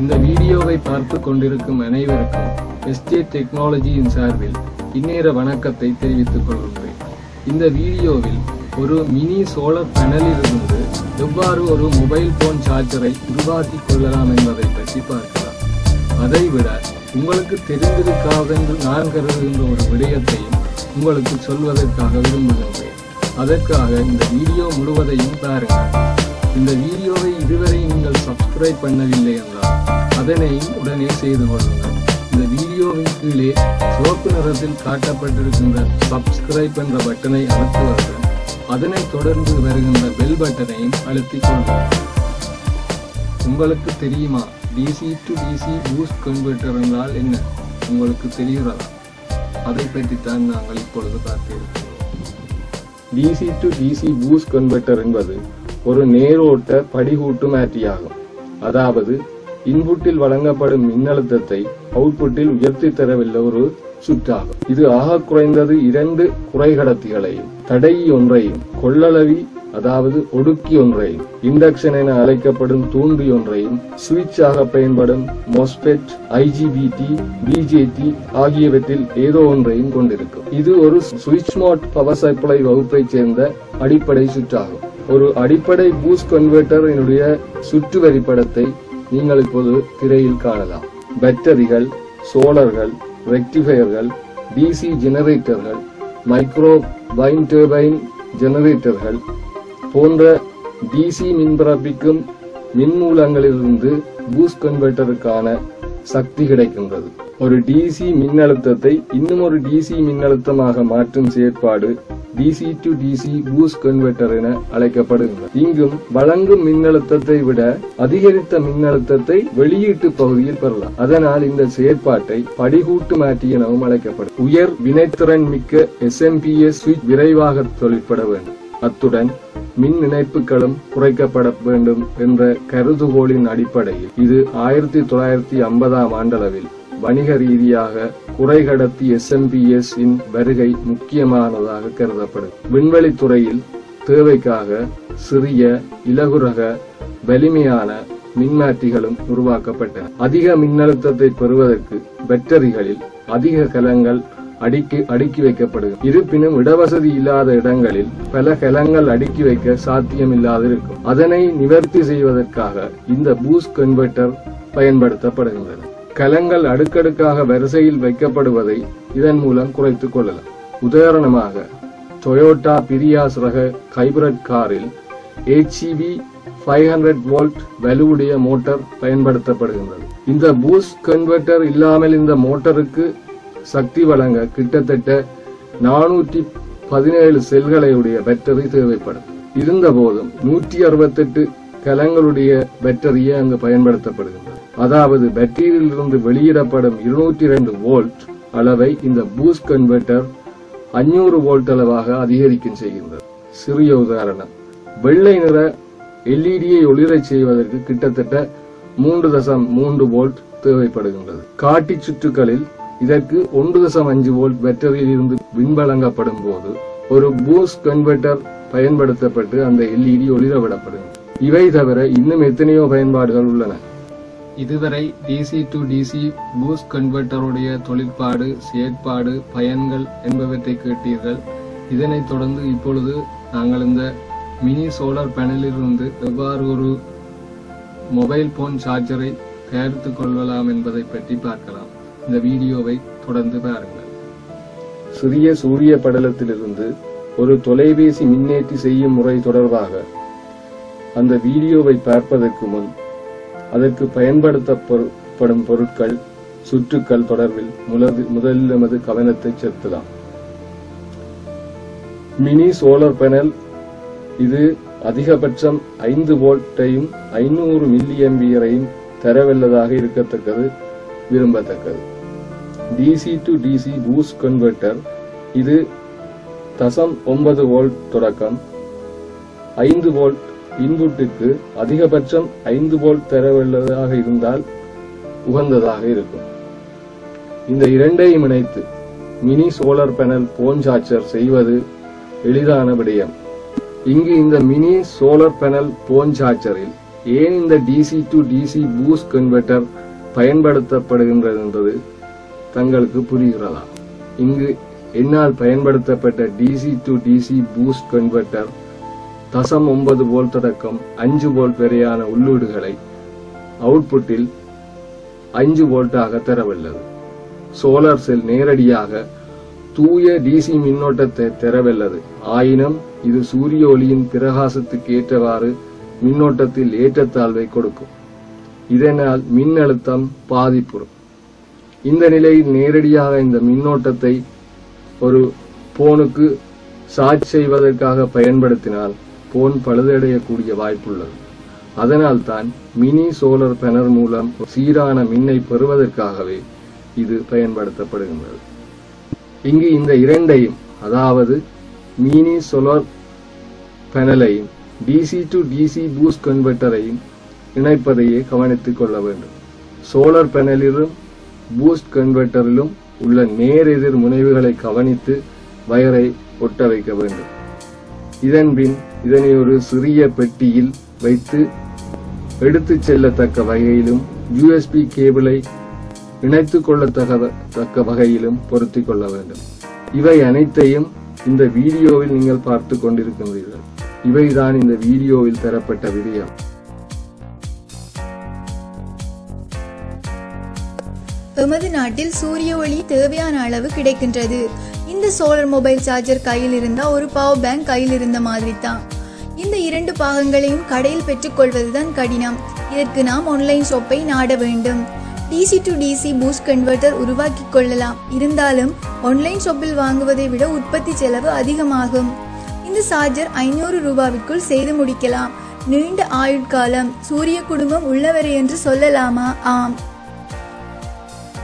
இந்த வீடியோவை பார்த்து கொண்டிருக்கும் அனைவருக்கும் எஸ்டேட் டெக்னாலஜியின் சார்பில் இந்நேர வணக்கத்தை தெரிவித்துக் கொள்கின்றேன். இந்த வீடியோவில் ஒரு மினி சோலார் பேனலிலிருந்து எவ்வாறு ஒரு மொபைல் போன் சார்ஜரை உருவாக்கி கொள்ளலாம் என்பதை பற்றி பார்க்கலாம். அதைவிட உங்களுக்கு தெரிந்திருக்காதென்று நான் கருதுகின்ற ஒரு விடயத்தையும் உங்களுக்கு சொல்வதற்காக விரும்புகின்றேன். அதற்காக இந்த வீடியோ முழுவதையும் பாருங்கள். இந்த வீடியோவை இதுவரை நீங்கள் சப்ஸ்கிரைப் பண்ணவில்லை என்றால் அதனை உடனே செய்து கொள்ளுங்கள். இந்த வீடியோவின் கீழே சிவப்பு நிறத்தில் காட்டப்பட்டிருக்கின்ற சப்ஸ்கிரைப் என்ற பட்டனை அழுத்துவார்கள். அதனைத் தொடர்ந்து வருகின்ற பெல் பட்டனையும் அழுத்திக் கொள்ளுங்கள். உங்களுக்கு தெரியுமா? DC to DC boost converter என்றால் என்ன? உங்களுக்கு தெரிகிறதா? அதை பற்றித்தான் நாங்கள் இப்பொழுது பார்த்திருக்கிறோம் DC to DC boost converter என்பது ஒரு நேரோட்ட படிகூட்டு மாற்றியாகும் அதாவது இன்புட்டில் வழங்கப்படும் மின்னழுத்தத்தை அவுட்புட்டில் உயர்த்தி தரவில்லை ஒரு சுற்றாகும். இது ஆக குறைந்தது இரண்டு குறைகடத்திகளையும் தடையி ஒன்றையும் கொள்ளளவி அதாவது ஒடுக்கி ஒன்றையும் இண்டக்ஷன் என அழைக்கப்படும் தூண்டி ஒன்றையும் சுவிட்சாக பயன்படும் மொஸ்பெட் ஐஜிபிடி பிஜேடி ஆகியவற்றில் ஏதோ ஒன்றையும் கொண்டிருக்கும். இது ஒரு சுவிட்ச் மோட் பவர் சப்ளை வகுப்பைச் சேர்ந்த அடிப்படை சுற்றாகும். ஒரு அடிப்படை பூஸ்ட் கன்வெர்ட்டரினுடைய சுற்று வரிப்படத்தை நீங்கள் இப்போது திரையில் காணலாம். பேட்டரிகள் சோலர்கள் ரெக்டிஃபயர்கள் டிசி ஜெனரேட்டர்கள் மைக்ரோ பைன் டர்பைன் ஜெனரேட்டர்கள் போன்ற டிசி மின்பிறப்பிக்கும் மின்மூலங்களிலிருந்து பூஸ்ட் கன்வெர்ட்டருக்கான சக்தி கிடைக்கின்றது. ஒரு டிசி மின்னழுத்தத்தை இன்னும் ஒரு டிசி மின்னழுத்தமாக மாற்றும் செயற்பாடு DC to DC boost converter என அழைக்கப்படுகின்றன இங்கும் வழங்கும் மின்னழுத்தத்தை விட அதிகரித்த மின்னழுத்தத்தை வெளியீட்டு பகுதியில் பெறலாம். அதனால் இந்த செயற்பாட்டை படிகூட்டு மாற்றி எனவும் அழைக்கப்படும். உயர் வினைத்திறன் மிக்க எஸ்எம்பிஎஸ் சுவிட்ச் விரைவாக தொழிற்பட வேண்டும். அத்துடன் மின் இணைப்புகளும் குறைக்கப்பட வேண்டும் என்ற கருதுகோளின் அடிப்படையில் இது ஆயிரத்தி தொள்ளாயிரத்தி ஐம்பதாம் ஆண்டளவில் வணிக ரீதியாக குறைகடத்தி எஸ்எம்பிஎஸ் இன் வருகை முக்கியமானதாக கருதப்படும். விண்வெளி துறையில் தேவைக்காக சிறிய இலகுரக வலிமையான மின்மாற்றிகளும் உருவாக்கப்பட்டன. அதிக மின்னழுத்தத்தை பெறுவதற்கு பேட்டரிகளில் அதிக கலங்கள் அடுக்கி அடுக்கி வைக்கப்படுகிறது இருப்பினும் இடவசதி இல்லாத இடங்களில் பல கலங்கள் அடுக்கி வைக்க சாத்தியமில்லாது இருக்கும் அதனை நிவர்த்தி செய்வதற்காக இந்த பூஸ்ட் கன்வெர்ட்டர் பயன்படுத்தப்படுகின்றன கலங்கள் அடுக்கடுக்காக வரிசையில் வைக்கப்படுவதை இதன் மூலம் குறைத்துக் கொள்ளலாம். உதாரணமாக டொயோட்டா பிரியாஸ் ரக ஹைபிரட் காரில் ஹெச்இவி ஃபைவ் ஹண்ட்ரட் வோல்ட் வலுவுடைய மோட்டார் பயன்படுத்தப்படுகின்றது. இந்த பூஸ்ட் கன்வெர்ட்டர் இல்லாமல் இந்த மோட்டருக்கு சக்தி வழங்க கிட்டத்தட்ட நானூற்றி பதினேழு செல்களையுடைய பேட்டரி தேவைப்படும். இருந்த போதும் நூற்றி அறுபத்தெட்டு கலங்களுடைய பேட்டரியே அங்கு பயன்படுத்தப்படுகிறது அதாவது பேட்டரியிலிருந்து வெளியிடப்படும் இருநூற்றி ரெண்டு வோல்ட் அளவை இந்த பூஸ்ட் கன்வெர்ட்டர் அஞ்சூறு வோல்ட் அளவாக அதிகரிக்கும் செய்கின்றது. சிறிய உதாரணம். வெள்ளை நிற எல்இடியை ஒளிரச் செய்வதற்கு கிட்டத்தட்ட மூன்று தசம் மூன்று வோல்ட் தேவைப்படுகின்றது. காட்டி சுற்றுகளில் இதற்கு ஒன்று தசம் அஞ்சு வோல்ட் பேட்டரியில் இருந்து விண்வழங்கப்படும் போது ஒரு பூஸ்ட் கன்வெர்ட்டர் பயன்படுத்தப்பட்டு அந்த எல்இடி ஒளிரவிடப்படும் இவை தவிர இன்னும் எத்தனையோ பயன்பாடுகள் உள்ளன. இதுவரை டிசி டு டிசி பூஸ்ட் கன்வெர்ட்டருடைய தொழிற்பாடு செயற்பாடு பயன்கள் என்பவற்றை கேட்டீர்கள். இதனைத் தொடர்ந்து இப்பொழுது நாங்கள் இந்த மினி சோலார் பேனலிலிருந்து எவ்வாறு ஒரு மொபைல் போன் சார்ஜரை தயாரித்துக் கொள்ளலாம் என்பதை பற்றி பார்க்கலாம். இந்த வீடியோவை தொடர்ந்து பாருங்கள். சிறிய சூரிய படலத்திலிருந்து ஒரு தொலைபேசி மின்னேற்றி செய்யும் முறை தொடர்பாக அந்த வீடியோவை பார்ப்பதற்கு முன் அதற்கு பயன்படுத்தப்படும் பொருட்கள் சுற்றுக்கள் தொடர்பில் முதல் முதலில் நமது கவனத்தை செலுத்தலாம். மினி சோலார் பேனல் இது அதிகபட்சம் ஐந்து வோல்ட்டையும் ஐநூறு மில்லி எம்பியரையும் தரவல்லதாக இருக்கத்தக்கது விரும்பத்தக்கது. DC to DC boost converter இது தசம் ஒன்பது வோல்ட் தொடக்கம் ஐந்து வோல்ட் இன்புட்டுக்கு அதிகபட்சம் ஐந்து போல் பெறவுள்ளதாக இருந்தால் உகந்ததாக இருக்கும். இந்த இரண்டையும் இணைத்து mini solar panel phone charger செய்வது எளிதான விடயம். இங்கு இந்த மினி சோலார் பேனல் போன் சார்ஜரில் ஏன் இந்த DC to DC boost converter பயன்படுத்தப்படுகின்றது என்பது தங்களுக்கு புரிகிறதா? இங்கு என்னால் பயன்படுத்தப்பட்ட DC to DC boost converter தசம் ஒன்பது போல் தொடக்கம் அஞ்சு போல் வரையான உள்ளீடுகளை அவுட்புட்டில் அஞ்சு வோல்ட்டாக தரவல்லது. சோலார் செல் நேரடியாக தூய டிசி மின்னோட்டத்தை தரவல்லது. ஆயினும் இது சூரிய ஒளியின் பிரகாசத்துக்கு ஏற்றவாறு மின்னோட்டத்தில் ஏற்றத்தாழ்வை கொடுக்கும். இதனால் மின்னழுத்தம் பாதிப்புறும். இந்த நிலையில் நேரடியாக இந்த மின்னோட்டத்தை ஒரு போனுக்கு சார்ஜ் செய்வதற்காக பயன்படுத்தினால் போன் பழுதடையக்கூடிய வாய்ப்புள்ளது. அதனால்தான் மினி சோலார் பேனல் மூலம் சீரான மின்னை பெறுவதற்காகவே இது பயன்படுத்தப்படுகின்றது. இங்கு இந்த இரண்டையும் அதாவது மினி சோலார் பேனலையும் டிசி டு டிசி பூஸ்ட் கன்வெர்ட்டரையும் இணைப்பதையே கவனித்துக் கொள்ள வேண்டும். சோலார் பேனலிலும் பூஸ்ட் கன்வெர்ட்டரிலும் உள்ள நேரெதிர் முனைவுகளை கவனித்து வயரை ஒட்ட வைக்க வேண்டும். இதன்பின் இதனை ஒரு சிறிய பெட்டியில் வைத்து எடுத்துச் செல்லத்தக்க வகையிலும் யூஎஸ்பி கேபிளை இணைத்துக் கொள்ளத்தக்க தக்க வகையிலும் பொருத்திக் கொள்ள வேண்டும். இவை அனைத்தையும் இந்த வீடியோவில் நீங்கள் பார்த்து கொண்டிருக்கின்றீர்கள். இவைதான் இந்த வீடியோவில் தரப்பட்ட விடயம் எமது நாட்டில் சூரிய ஒளி தேவையான அளவு கிடைக்கின்றது. இந்த சோலார் மொபைல் சார்ஜர் கையில் இருந்தால் ஒரு பவர் பேங்க் கையில் இருந்த மாதிரி தான் இந்த இரண்டு பாகங்களையும் கடையில் பெற்றுக்கொள்வதுதான் கடினம். இதற்கு நாம் ஆன்லைன் ஷாப்பை நாட வேண்டும். DC to DC boost converter உருவாக்கி கொள்ளலாம். இருந்தாலும் ஆன்லைன் ஷாப்பில் வாங்குவதை விட உற்பத்தி செலவு அதிகமாகும். இந்த சார்ஜர் ஐநூறு ரூபாவிற்குள் செய்து முடிக்கலாம். நீண்ட ஆயுட்காலம் சூரிய குடும்பம் உள்ளவரை என்று சொல்லலாமா? ஆம்.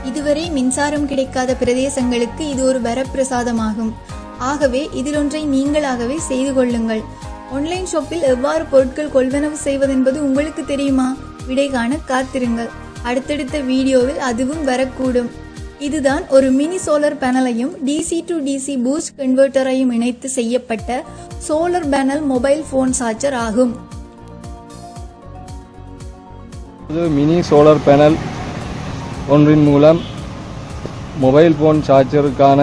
இதுவரை மின்சாரம் கிடைக்காத பிரதேசங்களுக்கு இது ஒரு வரப்பிரசாதமாகும். ஆகவே இதில் ஒன்றை நீங்களாகவே செய்து கொள்ளுங்கள். ஆன்லைன் ஷாப்பில் எவ்வாறு பொருட்கள் கொள்வனவு செய்வதென்பது உங்களுக்கு தெரியுமா? விடை காண காத்திருங்கள். அடுத்தடுத்த வீடியோவில் அதுவும் வரக்கூடும். இதுதான் ஒரு மினி சோலார் பேனலையும் டிசி டு டிசி பூஸ்ட் கன்வெர்ட்டரையும் இணைத்து செய்யப்பட்ட solar panel mobile phone charger ஆகும். இது மினி சோலார் பேனல் ஒன்றின் மூலம் மொபைல் ஃபோன் சார்ஜருக்கான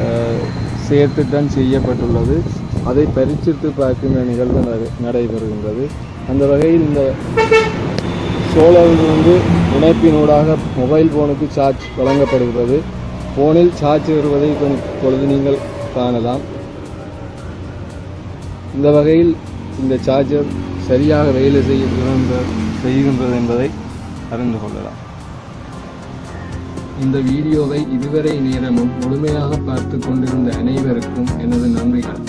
அஹ், செயற்திட்டம் செய்யப்பட்டுள்ளது. அதை பரிசித்து பார்க்கின்ற நிகழ்வு நடைபெறுகின்றது. அந்த வகையில் இந்த சோலரிலிருந்து இணைப்பினூடாக மொபைல் ஃபோனுக்கு சார்ஜ் வழங்கப்படுகிறது. ஃபோனில் சார்ஜ் வருவதை இப்ப- இப்பொழுது நீங்கள் காணலாம். இந்த வகையில் இந்த சார்ஜர் சரியாக வேலை செய்கின்ற செய்கின்றது என்பதை அறிந்து கொள்ளலாம். இந்த வீடியோவை இதுவரை நேரமும் முழுமையாக பார்த்து கொண்டிருந்த அனைவருக்கும் எனது நன்றிகள்.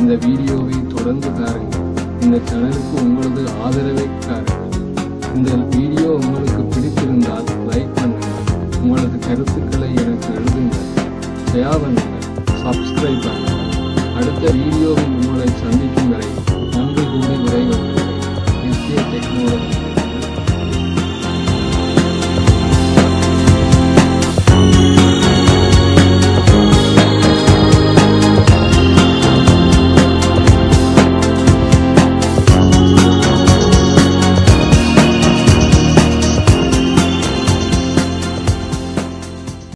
இந்த வீடியோவை தொடர்ந்து பாருங்கள். இந்த சேனலுக்கு உங்களது ஆதரவை தாருங்கள் இந்த வீடியோ உங்களுக்கு